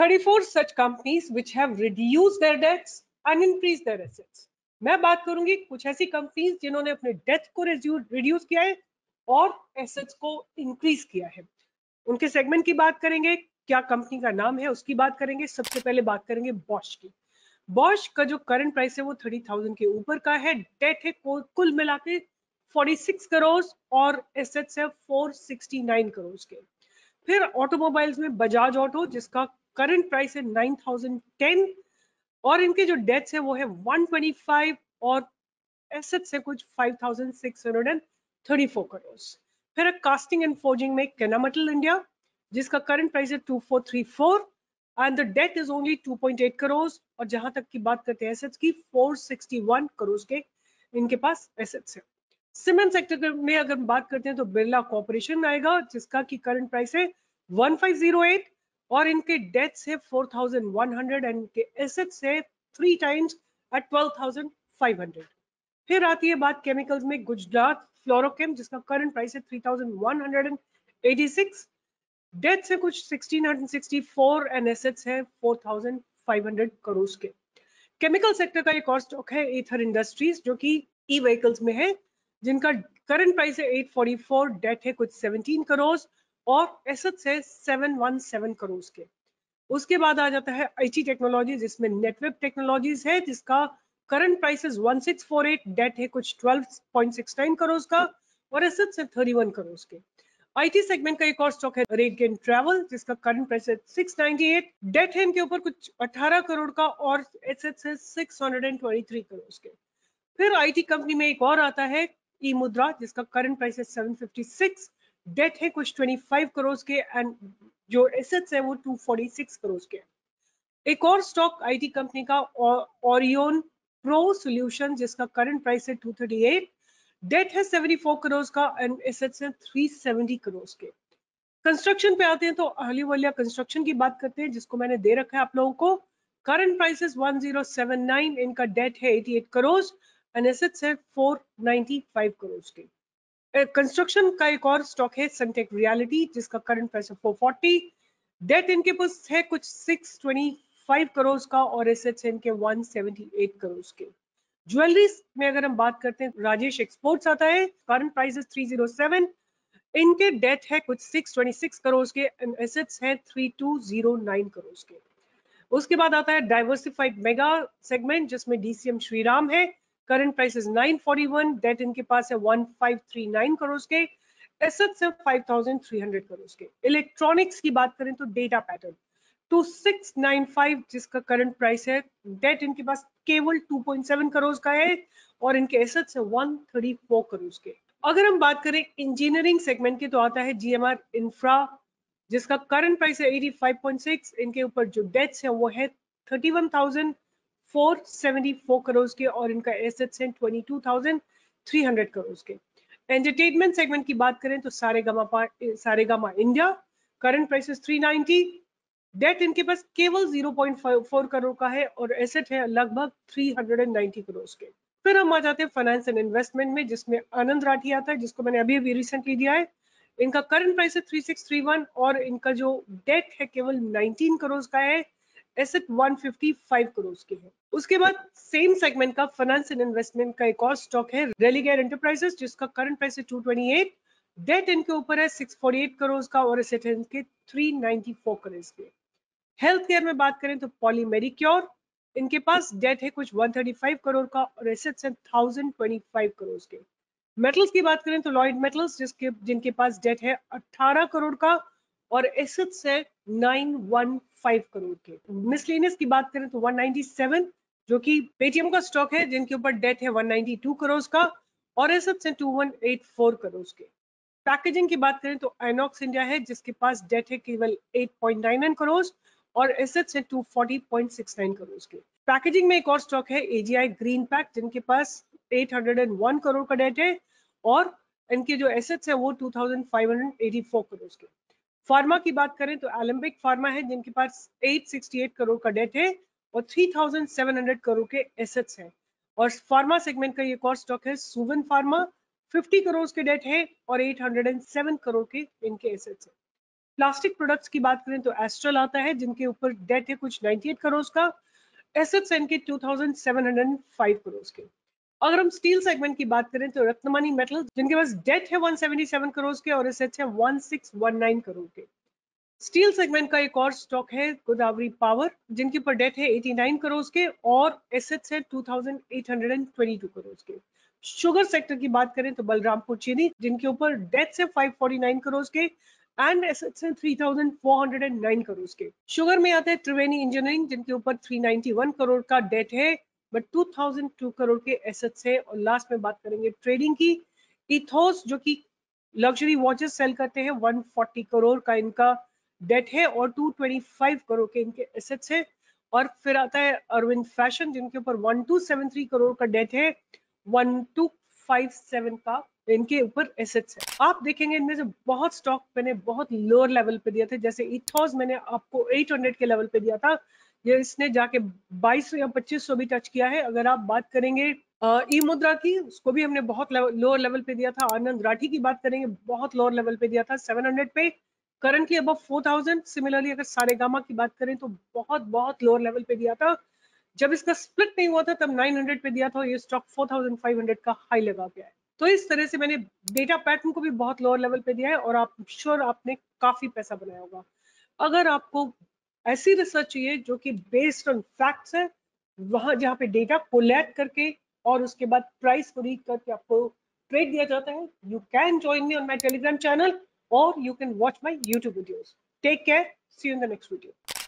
34 such companies which have reduced their debts and increased their assets. मैं बात करूँगी कुछ ऐसी कंपनीज़ जिन्होंने अपने डेथ को रिड्यूस किया है और एसेट्स को इंक्रीज किया है। उनके सेगमेंट की बात करेंगे, क्या कंपनी का नाम है उसकी बात करेंगे, सबसे पहले बात करेंगे बॉश की। बॉश का जो करंट प्राइस है वो थर्टी थाउज़ेंड के ऊपर का है डेट है कुल मिला के फोर्टी सिक्स करोड़ और एसेट्स है फोर सिक्सटी नाइन करोड़ के। फिर ऑटोमोबाइल्स में बजाज ऑटो जिसका करंट प्राइस है नाइन थाउज़ेंड टेन और इनके जो डेट्स है वो है वन ट्वेंटी फाइव और एसेट्स है कुछ five thousand six hundred and thirty four crore फिर कास्टिंग एंड फोर्जिंग में केनामटल इंडिया जिसका करंट प्राइस है two four three four and the debt is only two point eight crore और जहाँ तक की बात करते हैं एसेट्स की फोर सिक्सटी वन करोड़ के इनके पास एसेट्स है। सीमेंट सेक्टर में अगर बात करते हैं तो बिरला कॉर्पोरेशन आएगा, जिसका की करंट प्राइस है 1508 और इनके डेट्स है 4100 एंड इनके एसेट्स है थ्री टाइम्स एट 12500 फिर आती है बात केमिकल्स में, गुजरात फ्लोरोकेम जिसका करंट प्राइस है 3186 डेट्स है कुछ 1664 एंड एसेट्स है 4500 करोड़ के. केमिकल सेक्टर का एक और स्टॉक है एथर इंडस्ट्रीज़ जो कि ई व्हीकल्स में है, जिनका करंट प्राइस है 844 डेट है कुछ 17 करोड़ और एसेट्स है 717 करोड़ के उसके बाद आ जाता है आईटी टेक्नोलॉजी जिसमें नेटवर्क टेक्नोलॉजीज़ है, जिसका करंट प्राइस 1648 डेट है कुछ 12.69 करोड़ का और एसेट्स है 31 करोड़ के आईटी सेगमेंट का एक और स्टॉक है रेट गेन ट्रेवल जिसका करंट प्राइस है 698 डेट है इनके ऊपर कुछ 18 करोड़ का, और एसेट्स है 623 करोड़ के फिर आईटी कंपनी में एक और आता है ई मुद्रा जिसका करंट प्राइस है 756 डेट है कुछ 25 करोड़ के एंड जो एसेट्स है वो 246 करोड़ के एक और स्टॉक आईटी कंपनी का ओरियन प्रो सोल्यूशन जिसका करंट प्राइस है 238 डेट है 74 करोड़ का एंड एसेट्स है 370 करोड़ के। कंस्ट्रक्शन पे आते हैं तो अहलीवलिया कंस्ट्रक्शन की बात करते हैं, जिसको मैंने दे रखा है आप लोगों को। करंट प्राइस 1079 इनका डेट है 88 करोड़ एंड एसेट्स है 495 करोड़ के। कंस्ट्रक्शन का एक और स्टॉक है सनटेक रियलिटी जिसका करंट प्राइस है 440 डेट इनके पास है कुछ 625 करोड़ का और एसेट्स इनके 178 करोड़ के। ज्वेलरीज में अगर हम बात करते हैं, राजेश एक्सपोर्ट्स आता है करंट प्राइस है 307 इनके डेट है कुछ 626 करोड़ के एसेट्स है 3209 करोड़ के। उसके बाद आता है डाइवर्सिफाइड मेगा सेगमेंट जिसमें डीसीएम श्रीराम है। करंट प्राइस इज़ 941 डेट इनके पास है 1539 करोड़ के। एसेट्स है 5300 करोड़ के। इलेक्ट्रॉनिक्स की बात करें तो डेटा पैटर्न 2695 जिसका करंट प्राइस है डेट इनके पास केवल 2.7 करोड़ का है और इनके एसेट्स है 134 करोड़ के। अगर हम बात करें इंजीनियरिंग सेगमेंट की तो आता है जीएमआर इंफ्रा जिसका करंट प्राइस है 85.6 इनके ऊपर जो डेट्स है वो है 31,000 474 करोड़ के और इनका एसेट्स हैं 22,300 करोड़ के। एंटरटेनमेंट सेगमेंट की बात करें तो सारे गमा सारे गमा इंडिया करंट प्राइसेस 390 डेट इनके पास केवल 0.4 करोड़ का है और एसेट है लगभग 390 करोड़ के। फिर हम आ जाते हैं फाइनेंस एंड इन्वेस्टमेंट में जिसमें आनंद राठी आता है जिसको मैंने अभी अभी रिसेंटली दिया है। इनका करंट प्राइस है 3631 और इनका जो डेट है केवल 19 करोड़ का है। एसेट 155 करोड़ के हैं। उसके बाद सेम सेगमेंट का फाइनेंस एंड इन्वेस्टमेंट का एक और स्टॉक है रेलीगेयर एंटरप्राइजेस जिसका करंट प्राइस है 228 डेट इनके ऊपर है 648 करोड़ का और एसेट है इनके 394 करोड़ के। हेल्थ केयर में बात करें तो पॉली मेडिक्योर इनके पास डेट है कुछ 135 करोड़ का और एसेट्स है 1025 करोड़ के। मेटल्स की बात करें तो लॉयड मेटल्स जिसके, जिनके पास डेट है 18 करोड़ का और एसेट्स है 915 करोड़ के। मिसलेनियस की बात करें तो 197 जो कि पेटीएम का स्टॉक है, जिनके ऊपर डेट है 192 करोड़ का, और एसेट्स है 2184 करोड़ के। पैकेजिंग की बात करें तो आइनॉक्स इंडिया है, जिसके पास डेट है केवल 8.99 करोड़ और एसेट्स है 240.69 करोड़ के। पैकेजिंग में एक और स्टॉक है एजीआई ग्रीन पैक जिनके पास 801 करोड़ का डेट है, और इनके जो एसेट्स है वो 2584 करोड़ के। फार्मा की बात करें तो एलम्बिक फार्मा है, जिनके पास 868 करोड़ का डेट है और 3700 करोड़ के एसेट्स हैं। और फार्मा सेगमेंट का एक और स्टॉक है सुवन फार्मा 50 करोड़ के डेट है और 807 करोड़ के इनके एसेट्स हैं। प्लास्टिक प्रोडक्ट्स की बात करें तो एस्ट्रल आता है, जिनके ऊपर डेट है कुछ 98 करोड़ का एसेट्स इनके 2705 करोड़ के। अगर हम स्टील सेगमेंट की बात करें तो रत्नमणि मेटल जिनके पास डेट है 177 करोड़ के और एसेट्स है 1619 करोड़ के। स्टील सेगमेंट का एक और स्टॉक है गोदावरी पावर जिनके ऊपर डेट है 89 करोड़ के और एसेट्स है 2822 करोड़ के। शुगर सेक्टर की बात करें तो बलरामपुर चीनी, जिनके ऊपर डेट्स है 549 करोड़ के एंड एसेट्स हैं 3409 करोड़ के। शुगर में आता है त्रिवेणी इंजीनियरिंग जिनके ऊपर 391 करोड़ का डेट है बट 2002 करोड़ के एसेट्स हैं और लास्ट में बात करेंगे ट्रेडिंग की। इथोस जो कि लग्जरी वॉचेस सेल करते हैं 140 करोड़ का इनका डेट है और 225 करोड़ के इनके एसेट्स हैं। और फिर आता है अरविंद फ़ैशन जिनके ऊपर 1273 करोड़ का डेट है 1257 का इनके ऊपर एसेट्स है। आप देखेंगे इनमें से बहुत स्टॉक मैंने बहुत लोअर लेवल पे दिया था, जैसे इथॉस मैंने आपको 800 के लेवल पे दिया था। ये इसने जाके 2200 या 2500 भी टच किया है। अगर आप बात करेंगे ई मुद्रा की, उसको भी हमने बहुत लोअर लेवल पे दिया था। आनंद राठी की बात करेंगे, बहुत लोअर लेवल पे दिया था 700 पे। करंटली अब 4000 सिमिलरली अगर सारे गामा की बात करें तो बहुत बहुत लोअर लेवल पे दिया था। जब इसका स्प्लिट नहीं हुआ था, तब 900 पे दिया था ये स्टॉक 4500 का हाई लगा गया है। तो इस तरह से मैंने डेटा पैटर्न को भी बहुत लोअर लेवल पे दिया है और आप श्योर आपने काफ़ी पैसा बनाया होगा अगर आपको ऐसी रिसर्च चाहिए जो कि बेस्ड ऑन फैक्ट्स है, वहाँ जहाँ पे डेटा कोलैक्ट करके और उसके बाद प्राइस को रीड करके आपको ट्रेड दिया जाता है you can join me on my Telegram channel और you can watch my YouTube videos. Take care. See you in the next video.